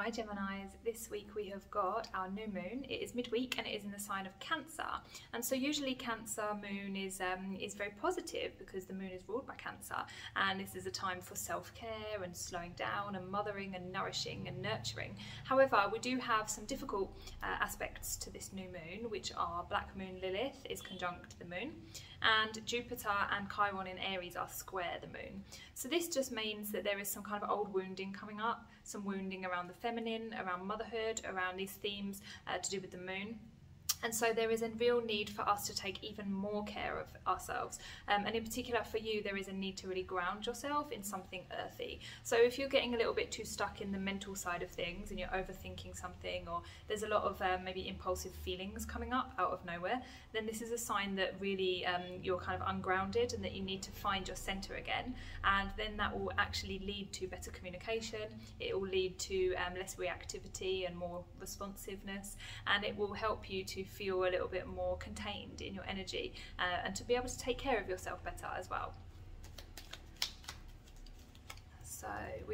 Hi Geminis, this week we have got our new moon. It is midweek and it is in the sign of Cancer. And so usually Cancer moon is um, is very positive because the moon is ruled by Cancer and this is a time for self-care and slowing down and mothering and nourishing and nurturing. However, we do have some difficult uh, aspects to this new moon which are Black Moon Lilith is conjunct the moon and Jupiter and Chiron in Aries are square the moon. So this just means that there is some kind of old wounding coming up, some wounding around the feminine, around motherhood, around these themes uh, to do with the moon. And so there is a real need for us to take even more care of ourselves. Um, and in particular for you, there is a need to really ground yourself in something earthy. So if you're getting a little bit too stuck in the mental side of things and you're overthinking something, or there's a lot of um, maybe impulsive feelings coming up out of nowhere, then this is a sign that really um, you're kind of ungrounded and that you need to find your center again. And then that will actually lead to better communication. It will lead to um, less reactivity and more responsiveness. And it will help you to feel a little bit more contained in your energy uh, and to be able to take care of yourself better as well. So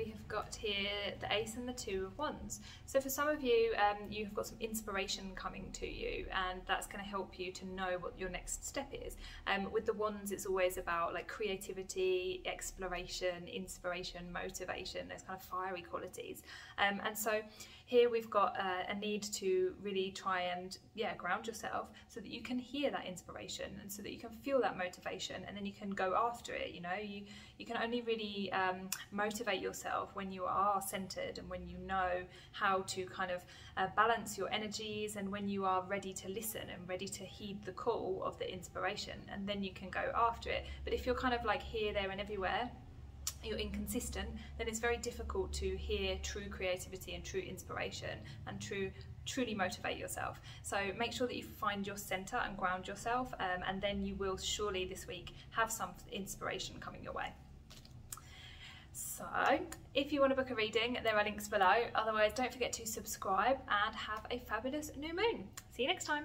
we have got here the Ace and the Two of Wands. So for some of you, um, you've got some inspiration coming to you and that's going to help you to know what your next step is. Um, with the Wands, it's always about like creativity, exploration, inspiration, motivation, those kind of fiery qualities. Um, and so here we've got uh, a need to really try and yeah ground yourself so that you can hear that inspiration and so that you can feel that motivation and then you can go after it you know you you can only really um, motivate yourself when you are centered and when you know how to kind of uh, balance your energies and when you are ready to listen and ready to heed the call of the inspiration and then you can go after it but if you're kind of like here there and everywhere you're inconsistent, then it's very difficult to hear true creativity and true inspiration and true truly motivate yourself. So make sure that you find your center and ground yourself um, and then you will surely this week have some inspiration coming your way. If you want to book a reading, there are links below. Otherwise, don't forget to subscribe and have a fabulous new moon. See you next time.